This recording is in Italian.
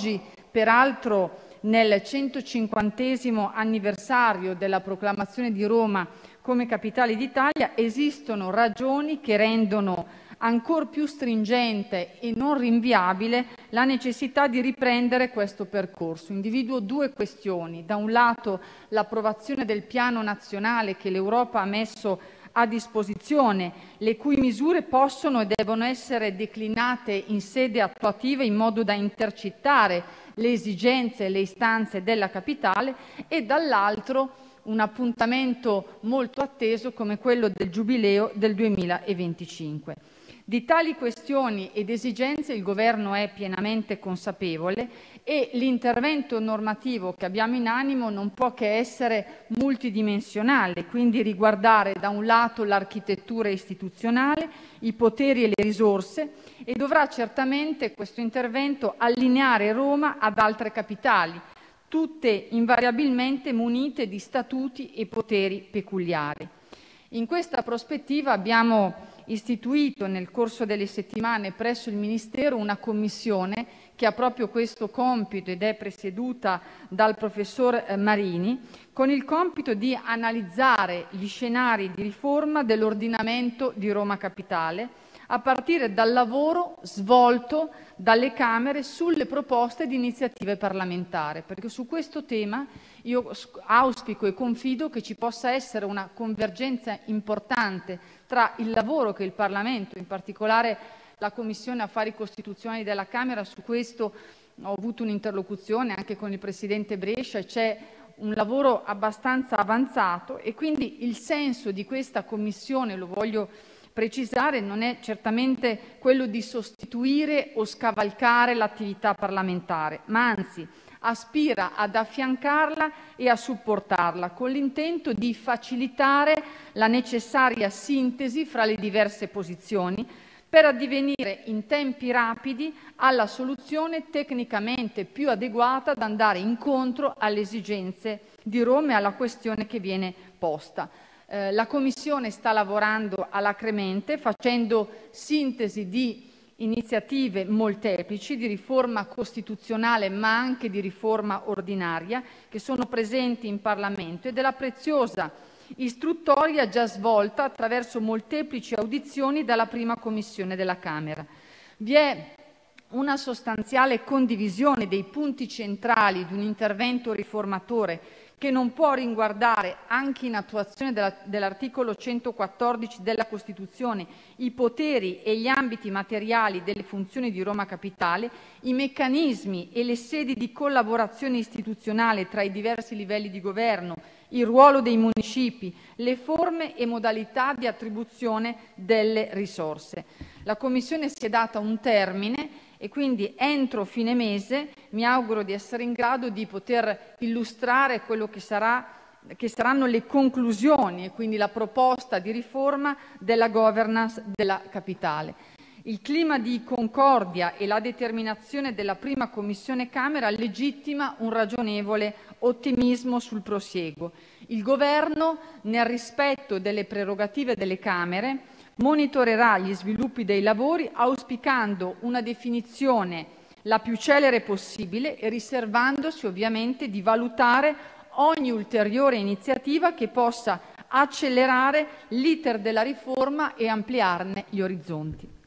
oggi, peraltro nel 150 anniversario della proclamazione di Roma come capitale d'Italia, esistono ragioni che rendono ancor più stringente e non rinviabile la necessità di riprendere questo percorso. Individuo due questioni: da un lato l'approvazione del piano nazionale che l'Europa ha messo a disposizione, le cui misure possono e devono essere declinate in sede attuativa in modo da intercettare le esigenze e le istanze della capitale, e dall'altro un appuntamento molto atteso come quello del Giubileo del 2025. Di tali questioni ed esigenze il Governo è pienamente consapevole e l'intervento normativo che abbiamo in animo non può che essere multidimensionale, quindi riguardare da un lato l'architettura istituzionale, i poteri e le risorse e dovrà certamente questo intervento allineare Roma ad altre capitali, tutte invariabilmente munite di statuti e poteri peculiari. In questa prospettiva abbiamo istituito nel corso delle settimane presso il Ministero una commissione che ha proprio questo compito ed è presieduta dal professor eh, Marini, con il compito di analizzare gli scenari di riforma dell'ordinamento di Roma Capitale a partire dal lavoro svolto dalle Camere sulle proposte di iniziative parlamentari, perché su questo tema io auspico e confido che ci possa essere una convergenza importante tra il lavoro che il Parlamento, in particolare la Commissione Affari Costituzionali della Camera, su questo ho avuto un'interlocuzione anche con il Presidente Brescia, c'è un lavoro abbastanza avanzato e quindi il senso di questa Commissione, lo voglio precisare, non è certamente quello di sostituire o scavalcare l'attività parlamentare, ma anzi aspira ad affiancarla e a supportarla, con l'intento di facilitare la necessaria sintesi fra le diverse posizioni per addivenire in tempi rapidi alla soluzione tecnicamente più adeguata ad andare incontro alle esigenze di Roma e alla questione che viene posta. Eh, la Commissione sta lavorando alacremente facendo sintesi di iniziative molteplici di riforma costituzionale ma anche di riforma ordinaria che sono presenti in Parlamento e della preziosa istruttoria già svolta attraverso molteplici audizioni dalla prima commissione della Camera. Vi è una sostanziale condivisione dei punti centrali di un intervento riformatore che non può riguardare, anche in attuazione dell'articolo 114 della Costituzione, i poteri e gli ambiti materiali delle funzioni di Roma Capitale, i meccanismi e le sedi di collaborazione istituzionale tra i diversi livelli di governo, il ruolo dei municipi, le forme e modalità di attribuzione delle risorse. La Commissione si è data un termine e quindi entro fine mese mi auguro di essere in grado di poter illustrare quello che, sarà, che saranno le conclusioni e quindi la proposta di riforma della governance della capitale. Il clima di concordia e la determinazione della prima Commissione Camera legittima un ragionevole ottimismo sul prosieguo. Il Governo, nel rispetto delle prerogative delle Camere, monitorerà gli sviluppi dei lavori auspicando una definizione la più celere possibile e riservandosi ovviamente di valutare ogni ulteriore iniziativa che possa accelerare l'iter della riforma e ampliarne gli orizzonti.